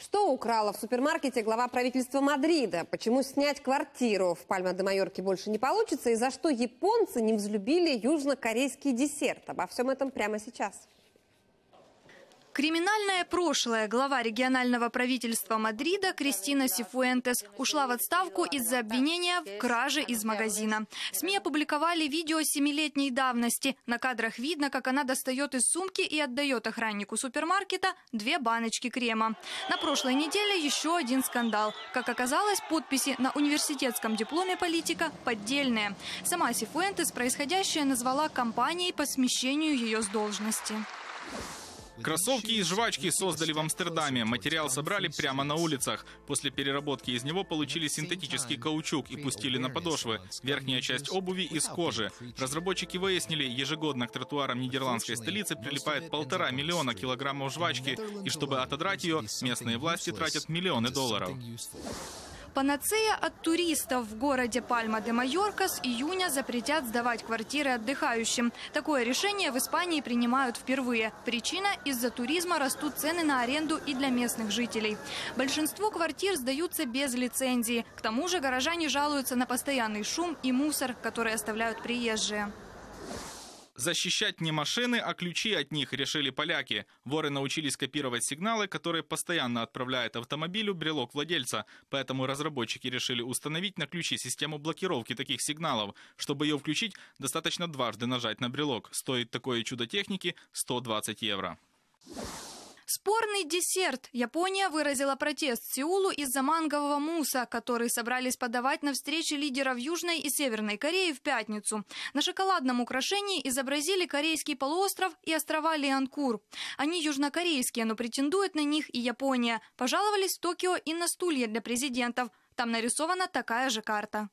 Что украла в супермаркете глава правительства Мадрида? Почему снять квартиру в Пальма-де-Майорке больше не получится? И за что японцы не взлюбили южнокорейский десерт? Обо всем этом прямо сейчас. Криминальное прошлое глава регионального правительства Мадрида Кристина Сифуэнтес ушла в отставку из-за обвинения в краже из магазина. СМИ опубликовали видео семилетней давности. На кадрах видно, как она достает из сумки и отдает охраннику супермаркета две баночки крема. На прошлой неделе еще один скандал. Как оказалось, подписи на университетском дипломе политика поддельные. Сама Сифуэнтес происходящее назвала кампанией по смещению ее с должности. Кроссовки из жвачки создали в Амстердаме. Материал собрали прямо на улицах. После переработки из него получили синтетический каучук и пустили на подошвы. Верхняя часть обуви из кожи. Разработчики выяснили, ежегодно к тротуарам нидерландской столицы прилипает полтора миллиона килограммов жвачки. И чтобы отодрать ее, местные власти тратят миллионы долларов. Панацея от туристов в городе Пальма-де-Майорка с июня запретят сдавать квартиры отдыхающим. Такое решение в Испании принимают впервые. Причина – из-за туризма растут цены на аренду и для местных жителей. Большинство квартир сдаются без лицензии. К тому же горожане жалуются на постоянный шум и мусор, который оставляют приезжие. Защищать не машины, а ключи от них, решили поляки. Воры научились копировать сигналы, которые постоянно отправляют автомобилю брелок владельца. Поэтому разработчики решили установить на ключи систему блокировки таких сигналов. Чтобы ее включить, достаточно дважды нажать на брелок. Стоит такое чудо техники 120 евро. Спорный десерт. Япония выразила протест Сеулу из-за мангового муса, который собрались подавать на встрече лидеров Южной и Северной Кореи в пятницу. На шоколадном украшении изобразили корейский полуостров и острова Лианкур. Они южнокорейские, но претендует на них и Япония. Пожаловались в Токио и на стулья для президентов. Там нарисована такая же карта.